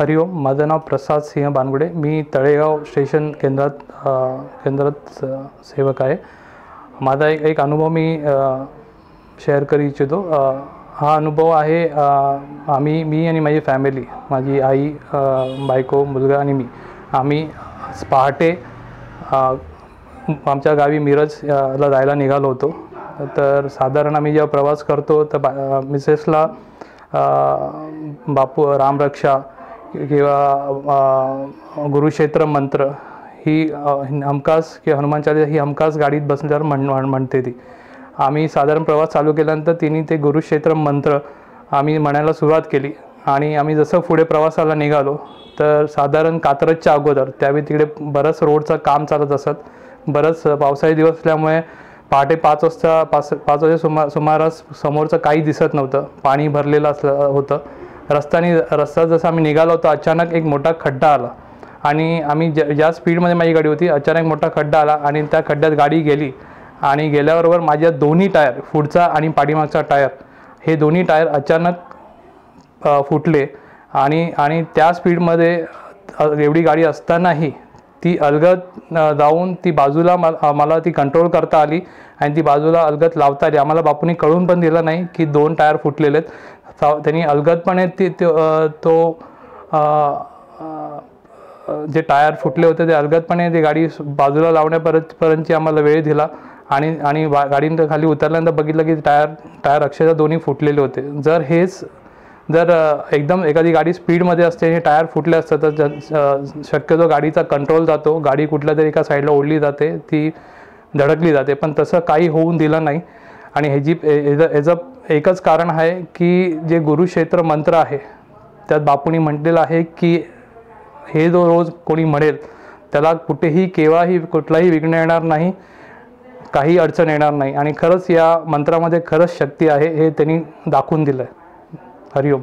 हरिओम माझं नाव प्रसाद सिंह बानगुडे. मी तळेगाव स्टेशन केंद्रात केंद्रात स- सेवक आहे. माझा एक एक अनुभव मी शेअर करू इच्छितो. हा अनुभव आहे आम्ही मी आणि माझी फॅमिली माझी आई बायको मुलगा आणि मी. आम्ही पहाटे आमच्या गावी मिरजला जायला निघालो होतो. तर साधारण आम्ही जेव्हा प्रवास करतो तर बा मिसेसला बापू रामरक्षा किंवा गुरुक्षेत्र मंत्र ही हमखास किंवा हनुमान चालीसा ही हमखास गाडीत बसल्यावर म्हण म्हण- म्हणते ती. आम्ही साधारण प्रवास चालू केल्यानंतर तिने ते गुरुक्षेत्र मंत्र आम्ही म्हणायला सुरुवात केली. आणि आम्ही जसं पुढे प्रवासाला निघालो तर साधारण कात्रजच्या अगोदर त्यावेळी तिकडे बरंच रोडचं काम चालत असत. बरंच पावसाळी दिवस असल्यामुळे पहाटे पाच वाजता पाच पाच वाजे सुमा सुमारास समोरचं काही दिसत नव्हतं. पाणी भरलेलं असलं होतं. रस्त्याने रस्ता जसा आम्ही निघालो होतो अचानक एक मोठा खड्डा आला. आणि आम्ही ज्या ज्या स्पीडमध्ये माझी गाडी होती अचानक मोठा खड्डा आला आणि त्या खड्ड्यात गाडी गेली. आणि गेल्याबरोबर माझ्या दोन्ही टायर पुढचा आणि पाठीमागचा टायर हे दोन्ही टायर अचानक फुटले. आणि आणि त्या स्पीडमध्ये एवढी गाडी असतानाही ती अलगत जाऊन ती बाजूला मला ती कंट्रोल करता आली आणि ती बाजूला अलगत लावता आली. आम्हाला बापूंनी कळून पण दिलं नाही की दोन टायर फुटलेले आहेत त्यांनी अलगदपणे ती तो जे टायर फुटले होते ते अलगदपणे ती गाडी बाजूला लावण्यापर्यंत पर्यंतची आम्हाला वेळ दिला. आणि आणि गाडीनं खाली उतरल्यानंतर बघितलं की टायर टायर अक्षरशः दोन्ही फुटलेले होते. जर हेच जर एकदम एखादी गाडी स्पीडमध्ये असते हे टायर फुटले असतं तर ज- शक्यतो गाडीचा कंट्रोल जातो. गाडी कुठल्या तरी एका साईडला ओढली जाते ती धडकली जाते. पण तसं काही होऊन दिलं नाही. आणि ह्याची एज अ एकच कारण आहे की जे गुरुक्षेत्र मंत्र आहे त्यात बापूंनी म्हटलेलं आहे की हे जो रोज कोणी म्हणेल त्याला कुठेही केव्हाही कुठलाही विघ्न येणार नाही काही अडचण येणार नाही. आणि खरंच या मंत्रामध्ये खरंच शक्ती आहे हे त्यांनी दाखवून दिलं आहे हरिओम.